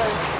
Bye.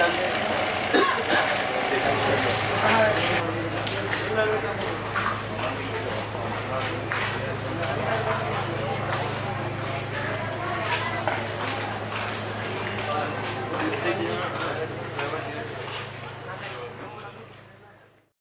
はい。